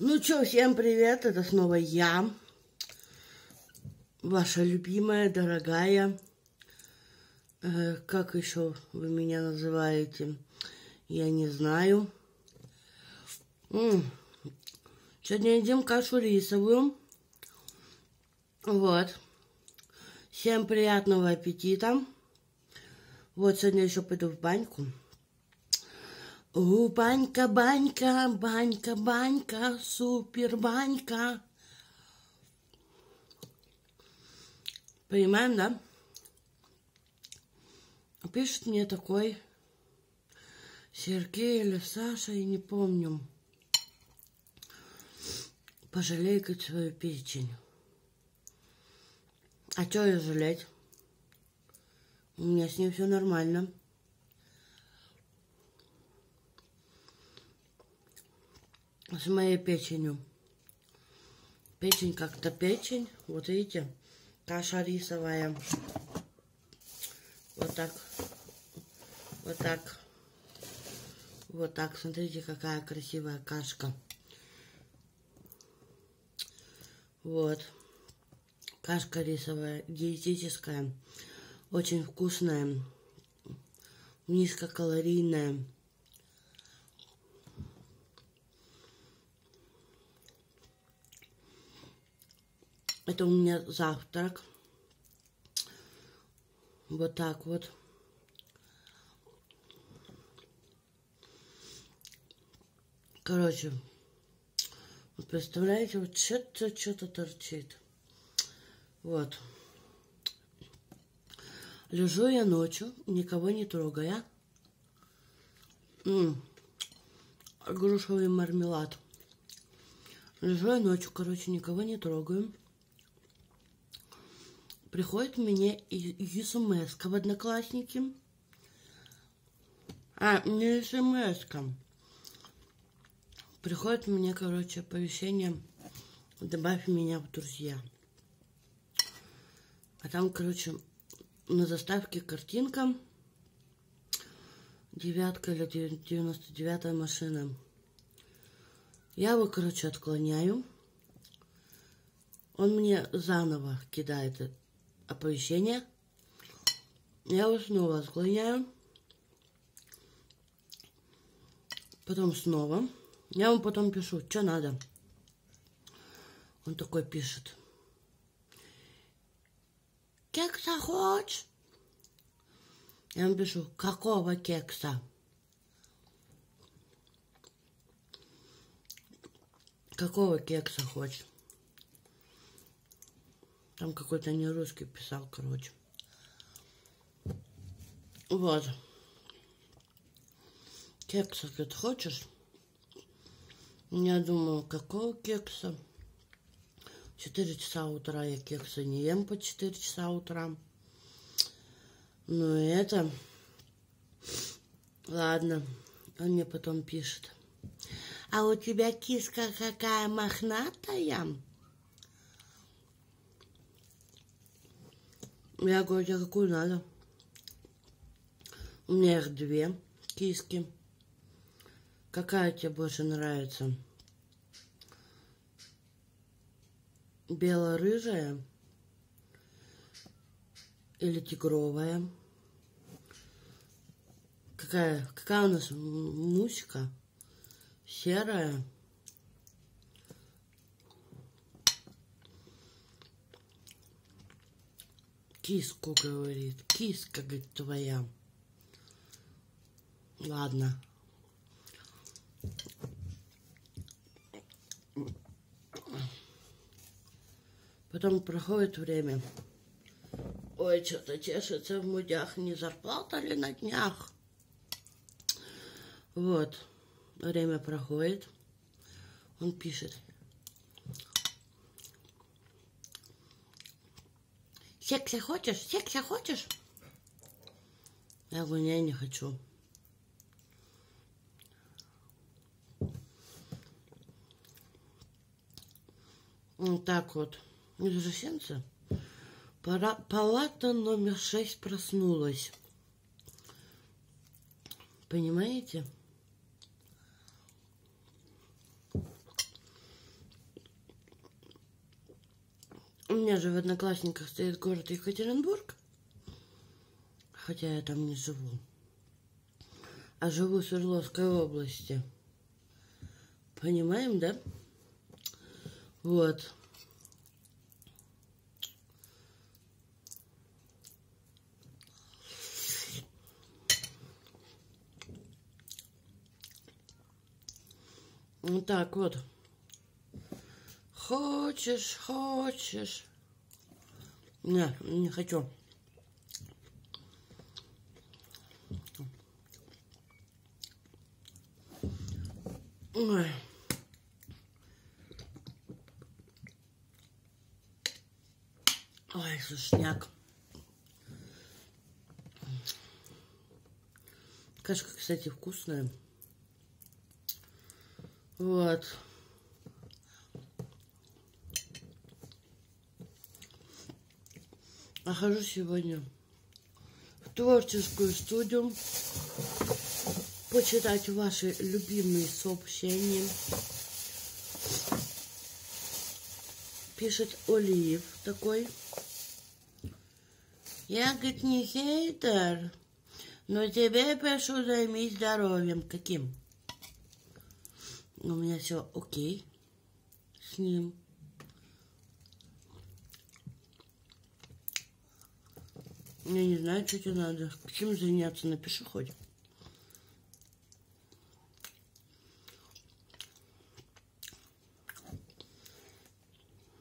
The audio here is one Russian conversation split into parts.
Ну что, всем привет, это снова я, ваша любимая, дорогая, э, как еще вы меня называете, я не знаю. М -м. Сегодня едим кашу рисовую, вот. Всем приятного аппетита. Вот сегодня еще пойду в баньку. У, банька, банька, банька, банька, супер банька. Понимаем, да? Пишет мне такой Сергей или Саша, я не помню. Пожалей свою печень. А что ее жалеть? У меня с ней все нормально. С моей печенью. Печень как-то печень. Вот видите, каша рисовая. Вот так. Вот так. Вот так. Смотрите, какая красивая кашка. Вот. Кашка рисовая, диетическая. Очень вкусная. Низкокалорийная. Это у меня завтрак. Вот так вот. Короче, вот представляете, вот что-то что-то торчит. Вот. Лежу я ночью, никого не трогая. М -м, грушевый мармелад. Лежу я ночью, короче, никого не трогаю приходит мне смс в Одноклассники. А, не смс -ка. Приходит мне, короче, оповещение «Добавь меня в друзья». А там, короче, на заставке картинка девятка или девяносто девятая машина. Я его, короче, отклоняю. Он мне заново кидает оповещение. Я его снова отклоняю. Потом снова. Я ему потом пишу, что надо. Он такой пишет. Кекса хочешь? Я ему пишу, какого кекса? Какого кекса хочешь? Там какой-то не русский писал, короче. Вот. Кекса, ты хочешь? Я думаю, какого кекса? Четыре часа утра я кекса не ем по четыре часа утра. Ну и это... Ладно, он мне потом пишет. А у тебя киска какая мохнатая? Я говорю, тебе какую надо? У меня их две киски. Какая тебе больше нравится? Бело-рыжая или тигровая? Какая, какая у нас мусика? Серая? Киску, говорит. Киска, говорит, твоя. Ладно. Потом проходит время. Ой, что-то чешется в мудях. Не зарплата ли на днях? Вот. Время проходит. Он пишет. Секса хочешь? Секса хочешь? Я говорю, я не хочу. Вот так вот. Извращенцы. Пора... Палата номер шесть проснулась. Понимаете? У меня же в Одноклассниках стоит город Екатеринбург. Хотя я там не живу. А живу в Свердловской области. Понимаем, да? Вот. Вот так вот. Хочешь, хочешь. Не, не хочу. Ой. Ой, сушняк. Кашка, кстати, вкусная. Вот. А сегодня в творческую студию почитать ваши любимые сообщения. Пишет Олив такой. Я, говорит, не хейтер, но тебе пишу, займись здоровьем. Каким? У меня все окей с ним. Я не знаю, что тебе надо. Чем заняться? Напиши хоть.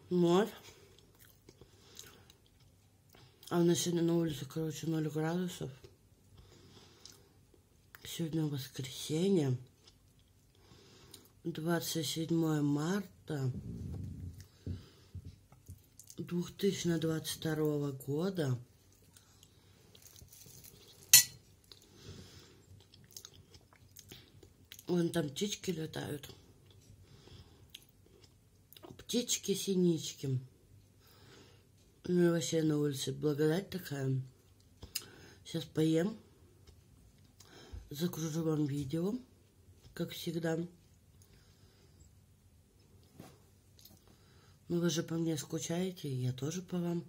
Вот. А у нас сегодня на улице, короче, 0 градусов. Сегодня воскресенье. 27 марта 2022 года. Вон там птички летают. Птички-синички. Ну и вообще на улице благодать такая. Сейчас поем. Закружу вам видео, как всегда. Ну вы же по мне скучаете, я тоже по вам.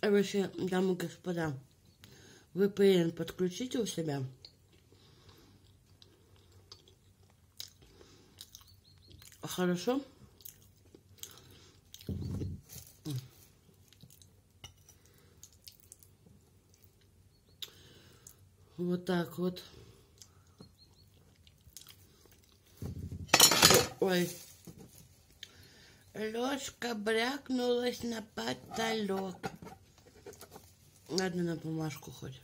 А вообще, дамы и господа, VPN подключите у себя. Хорошо? Вот так вот. Ой. Ложка брякнулась на потолок. Ладно, на бумажку хоть.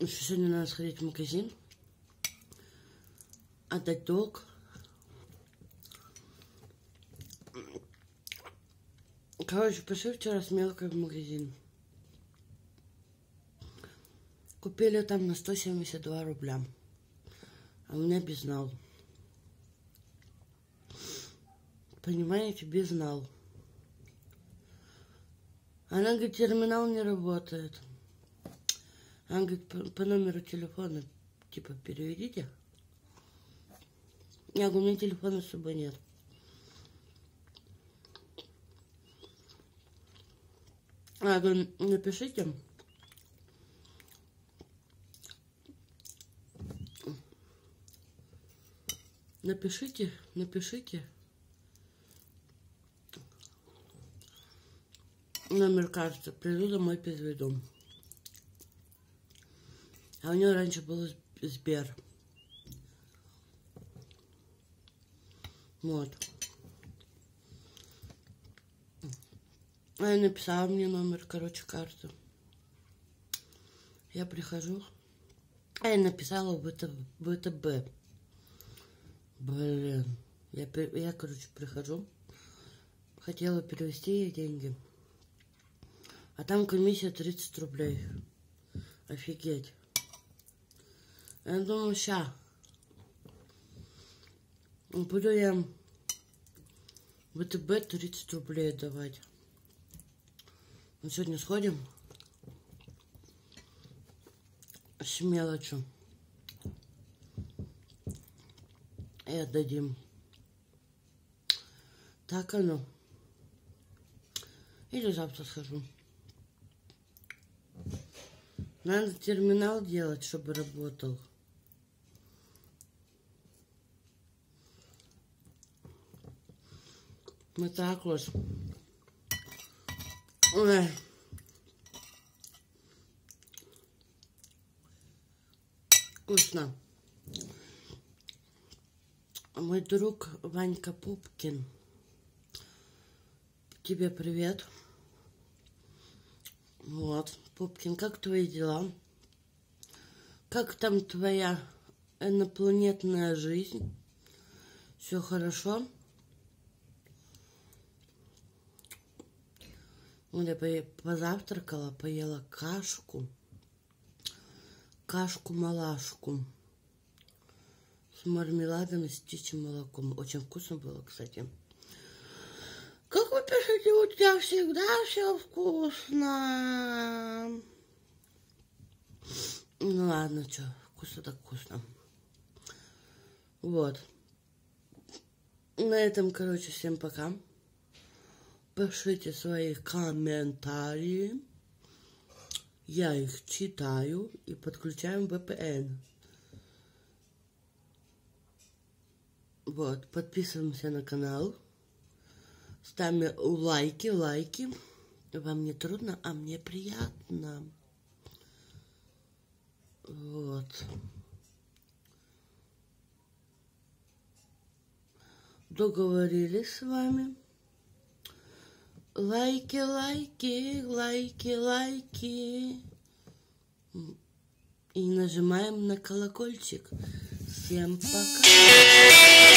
Еще сегодня надо сходить в магазин. Отдать долг. Короче, пошли вчера с мелкой в магазин. Купили там на 172 рубля. А у меня безнал. Понимаете, безнал. Она говорит, терминал не работает. Она говорит, по, по номеру телефона, типа, переведите. Я говорю, у меня телефона с собой нет. А, я говорю, напишите. Напишите, напишите. Номер карты. Приду домой, переведу. А у нее раньше был Сбер. Вот. А я написала мне номер, короче, карты. Я прихожу. А я написала в ВТБ. Блин. Я, я, короче, прихожу. Хотела перевести ей деньги. А там комиссия 30 рублей. Офигеть. Я думаю, ща. Буду я ВТБ 30 рублей давать. Ну, сегодня сходим с мелочью. и отдадим. Так оно. Или завтра схожу. Надо терминал делать, чтобы работал. Вот так вот. Ой. Вкусно. Мой друг Ванька Пупкин. Тебе привет. Вот, Пупкин, как твои дела? Как там твоя инопланетная жизнь? Все хорошо? Вот я позавтракала, поела кашку. Кашку-малашку с мармеладом и с птичьим молоком. Очень вкусно было, кстати. Как вы пишете, у тебя всегда все вкусно. Ну ладно, что, вкусно так вкусно. Вот. На этом, короче, всем пока. Пишите свои комментарии. Я их читаю и подключаем VPN. Вот, подписываемся на канал. Ставим лайки, лайки. Вам не трудно, а мне приятно. Вот. Договорились с вами. Лайки, лайки, лайки, лайки. И нажимаем на колокольчик. Всем пока.